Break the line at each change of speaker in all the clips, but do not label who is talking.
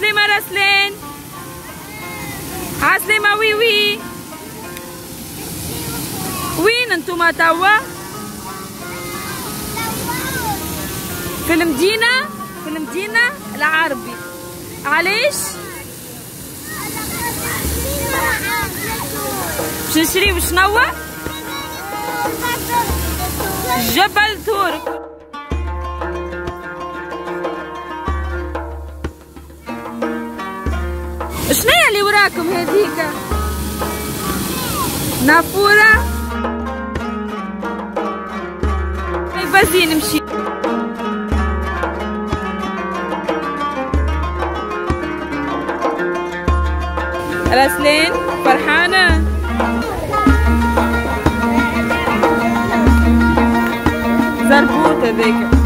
عسلامة رسلان عسلامة وي وي وين انتوما توا في المدينة في المدينة العربي علاش باش نشري وشنو جبل تورك وراكم هذيك. نافورة. بزي نمشي. رسلين فرحانة. زربوط هذاك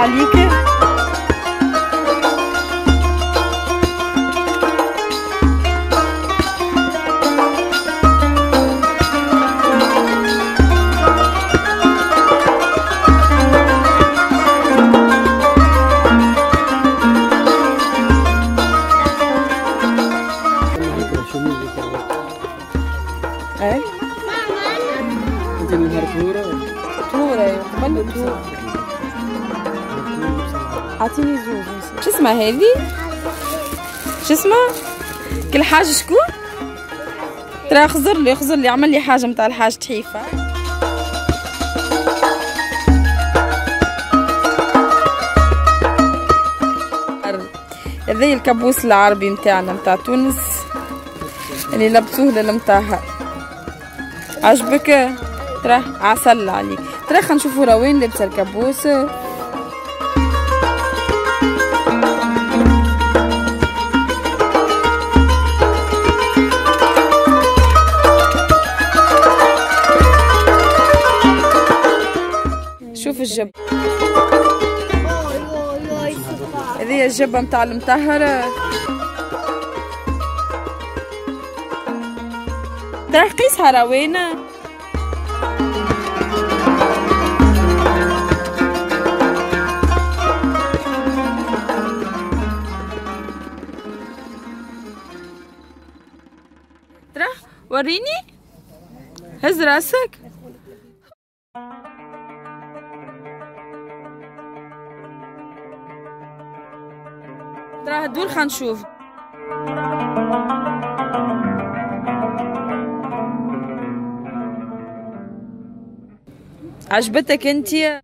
شوف عليك. إيه
أنت الهرفوره
تور أيوه قبل تور اعطيني زوز شو اسمها هذه؟ شو اسمها كل حاجة شكون؟ ترى خزر لي خزر لي عمل لي حاجة متاع الحاج تحيفة. هذا الكابوس العربي متاعنا متاع تونس. اللي لبسوه للمطهر عجبك؟ ترى عسل عليك. ترى خلينا نشوفوا روين لابسة الكابوس؟ شوف الجب هذه هي المطهرة. ترى قيسها روينة ترى وريني. هز راسك. ترى هدول خلينا نشوف. عجبتك انتي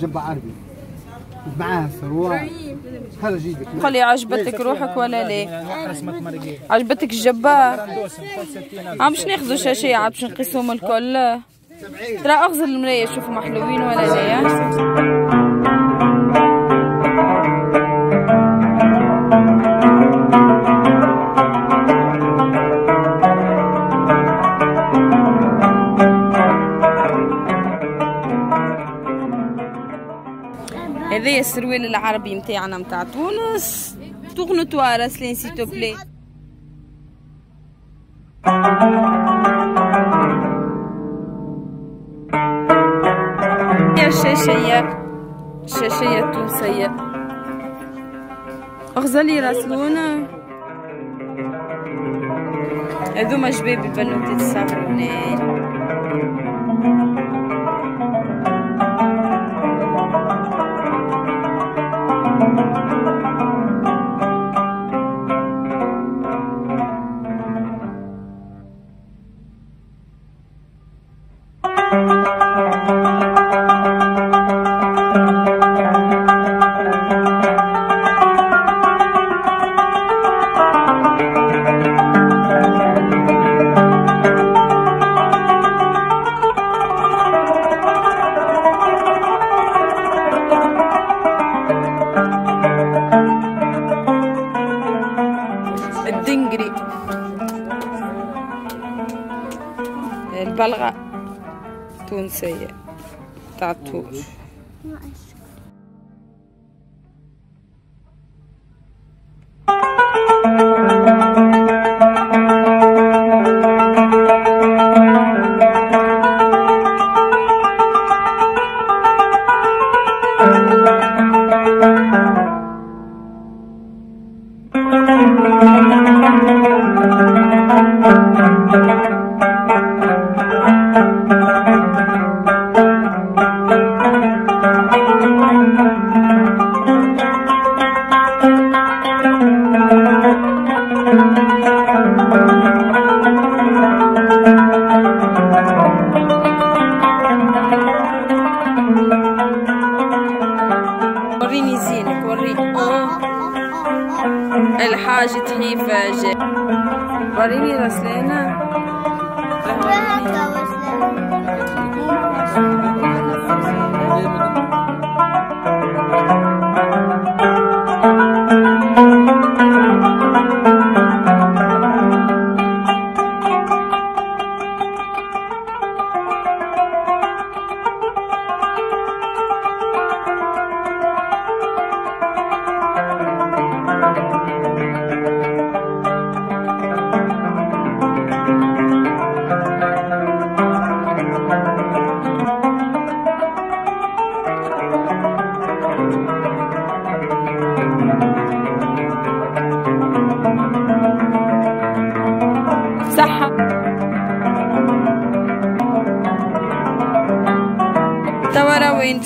جبة عربي. معاه ثروة جيبك.
قولي عجبتك روحك ولا لا؟ عجبتك الجبة؟ عم باش ناخذوا شاشية عاد باش نقيسهم الكل. ترى اغزر المراية شوفوا محلوين ولا لا؟ يا هذا السروال العربي متاعنا متاع تونس. تغنطوا راسلين سيتو بلي يا الشاشية الشاشية التونسية اغزلي راسلونا هذوما شباب البنوتات الصغار تونسية تاع التوش وريني الحاج تحيفة جاي وريني رسلانة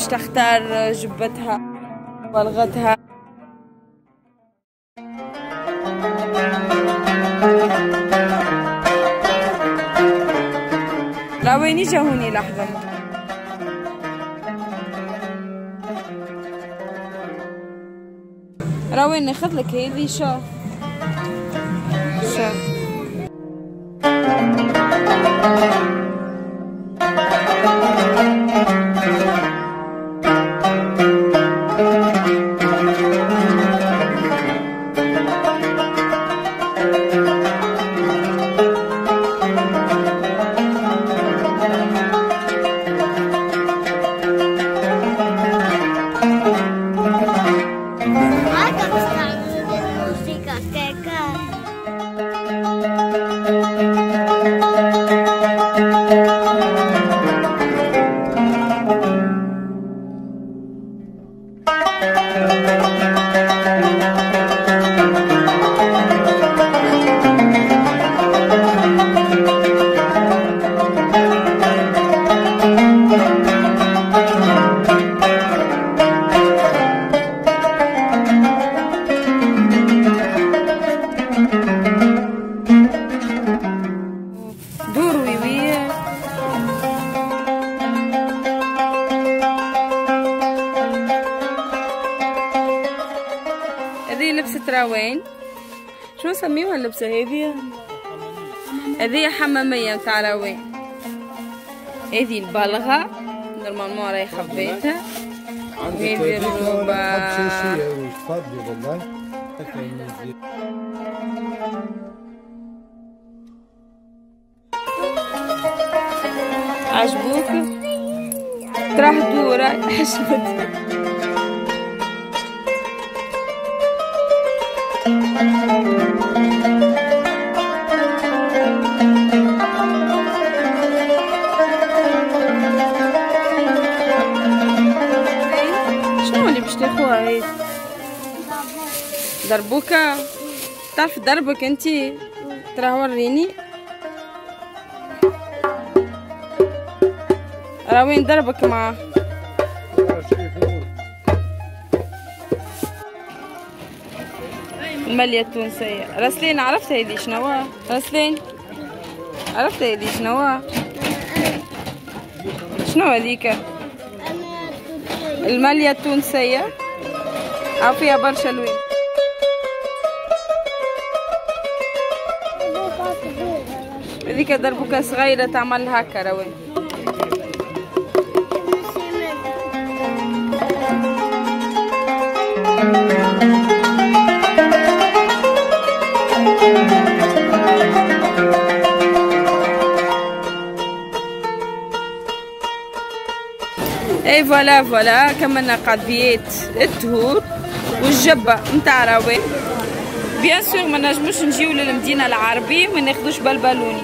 باش تختار جبتها بلغتها؟ راوين اجا هوني لحظة. راوين ناخذ لك هذي شو؟ شو؟ اللبسة هذه؟ هذه حمامية متاع راوين هذه البلغة؟ نورمالمون راهي خبيتها.
عندك
هذه؟
هذيك ولا
الروبة.
تفضلي والله. نزيد.
عجبوك؟ تراح دورة. حشمت دربوكا تعرف دربك انتي؟ ترى وريني راه وين دربك معاه المالية التونسية. رسلين عرفت هذي شنو رسلين عرفت هذي شنو شنو هذيك؟ المالية التونسية. فيها برشا لوين؟ هذيك دربوكة صغيرة تعمل هكا روين إي voilà voilà. كملنا قضية الطهور والجبة. نتاع روين bien sûr ما نجموش نجيو للمدينة العربية ما ناخدوش بالبالوني.